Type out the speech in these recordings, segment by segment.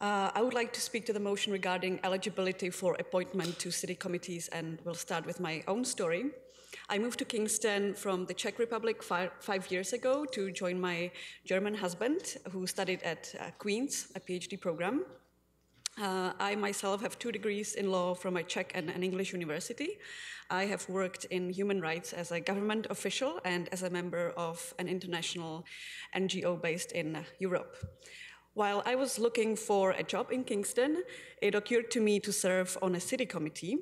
Uh, I would like to speak to the motion regarding eligibility for appointment to city committees, and we'll start with my own story. I moved to Kingston from the Czech Republic five, five years ago to join my German husband, who studied at uh, Queen's, a PhD program. Uh, I myself have two degrees in law from a Czech and an English university. I have worked in human rights as a government official and as a member of an international NGO based in Europe. While I was looking for a job in Kingston, it occurred to me to serve on a city committee.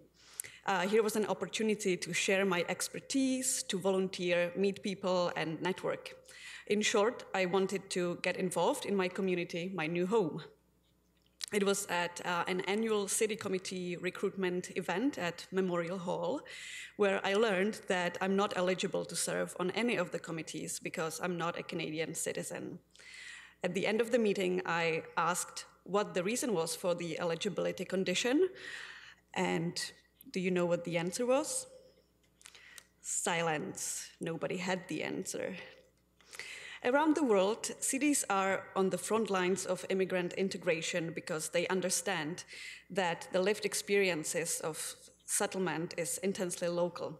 Uh, here was an opportunity to share my expertise, to volunteer, meet people, and network. In short, I wanted to get involved in my community, my new home. It was at uh, an annual city committee recruitment event at Memorial Hall, where I learned that I'm not eligible to serve on any of the committees because I'm not a Canadian citizen. At the end of the meeting, I asked what the reason was for the eligibility condition, and do you know what the answer was? Silence. Nobody had the answer. Around the world, cities are on the front lines of immigrant integration because they understand that the lived experiences of settlement is intensely local.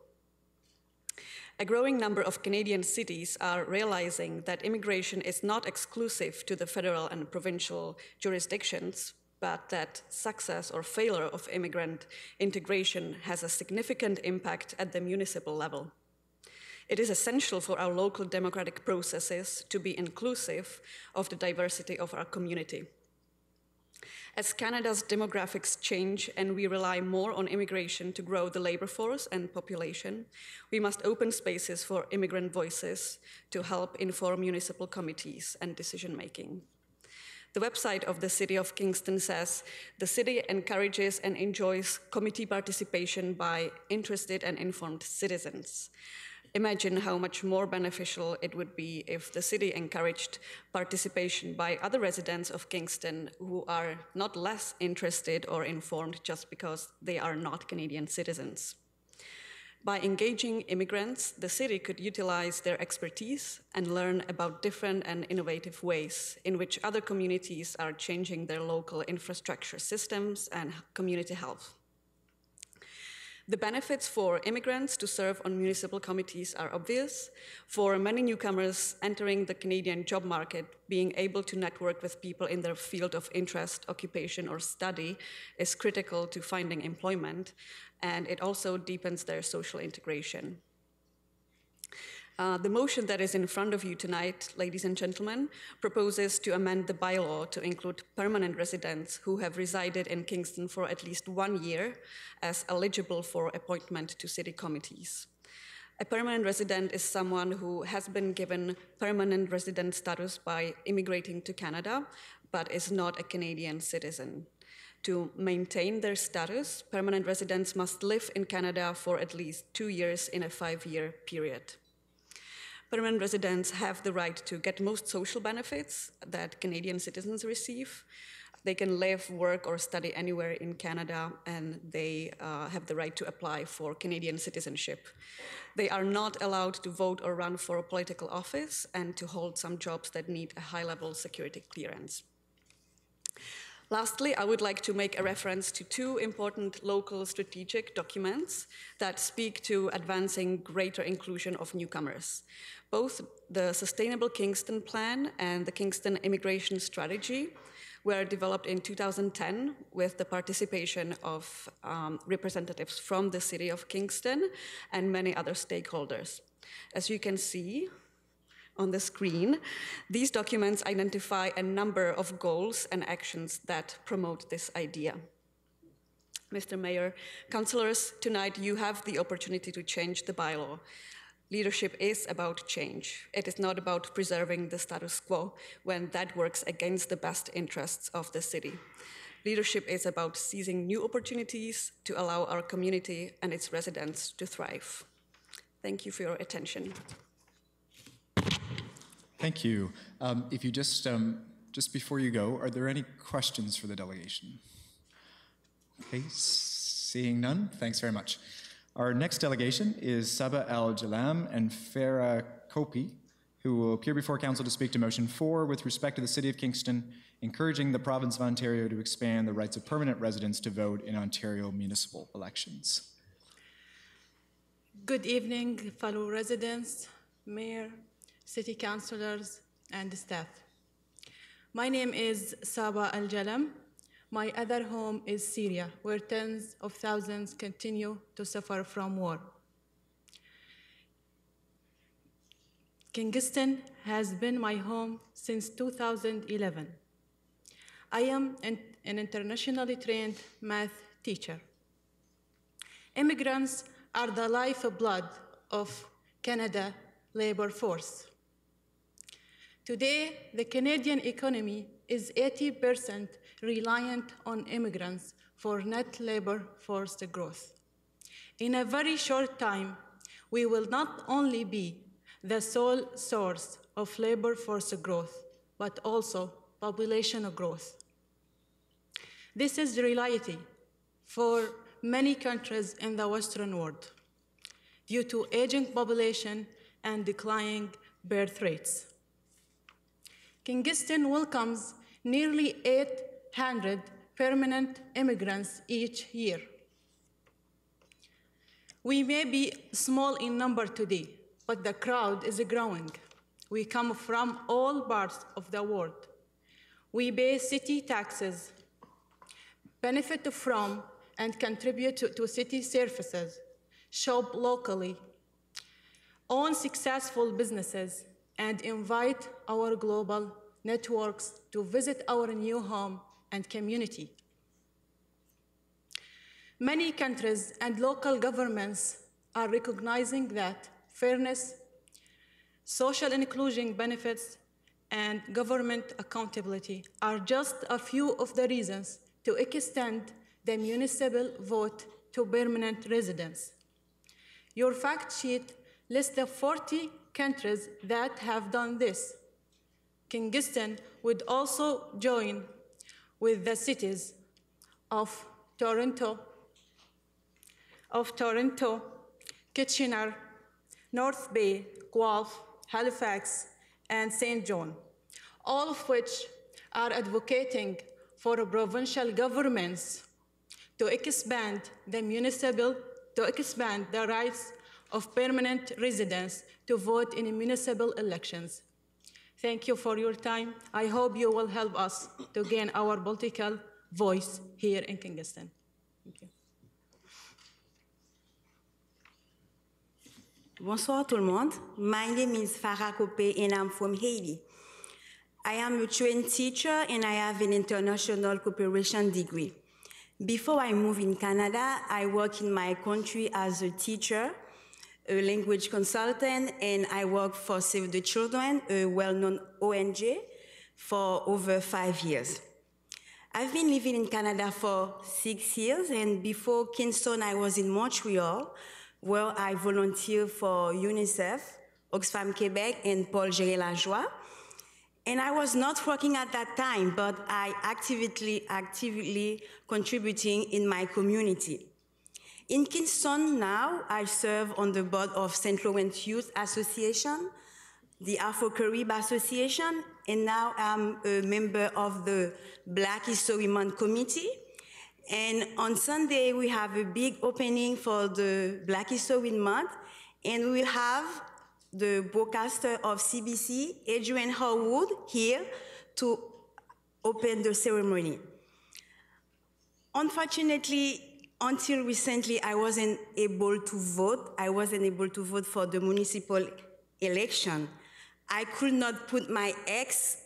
A growing number of Canadian cities are realizing that immigration is not exclusive to the federal and provincial jurisdictions, but that success or failure of immigrant integration has a significant impact at the municipal level. It is essential for our local democratic processes to be inclusive of the diversity of our community. As Canada's demographics change and we rely more on immigration to grow the labor force and population, we must open spaces for immigrant voices to help inform municipal committees and decision making. The website of the City of Kingston says the city encourages and enjoys committee participation by interested and informed citizens. Imagine how much more beneficial it would be if the city encouraged participation by other residents of Kingston who are not less interested or informed just because they are not Canadian citizens. By engaging immigrants, the city could utilize their expertise and learn about different and innovative ways in which other communities are changing their local infrastructure systems and community health. The benefits for immigrants to serve on municipal committees are obvious. For many newcomers entering the Canadian job market, being able to network with people in their field of interest, occupation, or study is critical to finding employment, and it also deepens their social integration. Uh, the motion that is in front of you tonight, ladies and gentlemen, proposes to amend the bylaw to include permanent residents who have resided in Kingston for at least one year as eligible for appointment to city committees. A permanent resident is someone who has been given permanent resident status by immigrating to Canada, but is not a Canadian citizen. To maintain their status, permanent residents must live in Canada for at least two years in a five year period. Permanent residents have the right to get most social benefits that Canadian citizens receive. They can live, work, or study anywhere in Canada, and they uh, have the right to apply for Canadian citizenship. They are not allowed to vote or run for a political office and to hold some jobs that need a high level security clearance. Lastly, I would like to make a reference to two important local strategic documents that speak to advancing greater inclusion of newcomers. Both the Sustainable Kingston Plan and the Kingston Immigration Strategy were developed in 2010 with the participation of um, representatives from the city of Kingston and many other stakeholders. As you can see, on the screen, these documents identify a number of goals and actions that promote this idea. Mr. Mayor, councillors, tonight you have the opportunity to change the bylaw. Leadership is about change. It is not about preserving the status quo when that works against the best interests of the city. Leadership is about seizing new opportunities to allow our community and its residents to thrive. Thank you for your attention. Thank you. Um, if you just, um, just before you go, are there any questions for the delegation? Okay, seeing none, thanks very much. Our next delegation is Saba Al Jalam and Farah Kopi, who will appear before council to speak to motion four with respect to the city of Kingston, encouraging the province of Ontario to expand the rights of permanent residents to vote in Ontario municipal elections. Good evening, fellow residents, mayor, city councilors, and staff. My name is Saba Al Jalam. My other home is Syria, where tens of thousands continue to suffer from war. Kingston has been my home since 2011. I am an, an internationally trained math teacher. Immigrants are the lifeblood of Canada labor force. Today, the Canadian economy is 80% reliant on immigrants for net labor force growth. In a very short time, we will not only be the sole source of labor force growth, but also population growth. This is the reality for many countries in the Western world due to aging population and declining birth rates. Kingston welcomes nearly 800 permanent immigrants each year. We may be small in number today, but the crowd is growing. We come from all parts of the world. We pay city taxes, benefit from and contribute to, to city services, shop locally, own successful businesses, and invite our global networks to visit our new home and community. Many countries and local governments are recognizing that fairness, social inclusion benefits, and government accountability are just a few of the reasons to extend the municipal vote to permanent residents. Your fact sheet lists the 40 countries that have done this. Kingston would also join with the cities of Toronto, of Toronto, Kitchener, North Bay, Guelph, Halifax, and St. John, all of which are advocating for provincial governments to expand the municipal, to expand the rights of permanent residents to vote in municipal elections. Thank you for your time. I hope you will help us to gain our political voice here in Kingston. Thank you. Bonsoir tout le monde. My name is Farah Kope and I'm from Haiti. I am a trained teacher and I have an international cooperation degree. Before I moved in Canada, I worked in my country as a teacher, a language consultant, and I worked for Save the Children, a well-known ONG, for over five years. I've been living in Canada for six years, and before Kingston, I was in Montreal, where I volunteered for UNICEF, Oxfam Quebec, and Paul Gérin-Lajoie. And I was not working at that time, but I actively, actively contributing in my community. In Kingston now, I serve on the board of St. Lawrence Youth Association, the Afro-Carib Association, and now I'm a member of the Black History Month Committee. And on Sunday, we have a big opening for the Black History Month, and we'll have the broadcaster of CBC, Adrian Harewood, here to open the ceremony. Unfortunately, until recently, I wasn't able to vote. I wasn't able to vote for the municipal election. I could not put my ex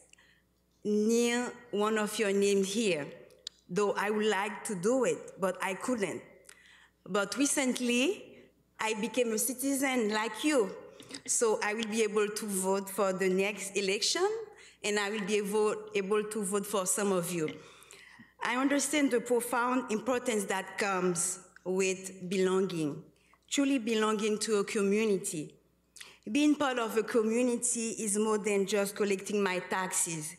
near one of your names here, though I would like to do it, but I couldn't. But recently, I became a citizen like you, so I will be able to vote for the next election, and I will be able, able to vote for some of you. I understand the profound importance that comes with belonging, truly belonging to a community. Being part of a community is more than just collecting my taxes.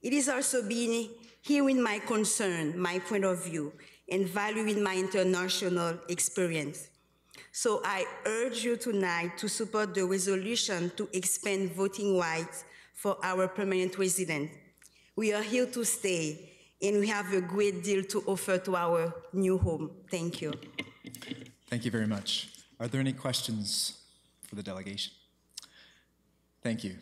It is also being hearing my concern, my point of view, and valuing my international experience. So I urge you tonight to support the resolution to expand voting rights for our permanent residents. We are here to stay, and we have a great deal to offer to our new home. Thank you. Thank you very much. Are there any questions for the delegation? Thank you.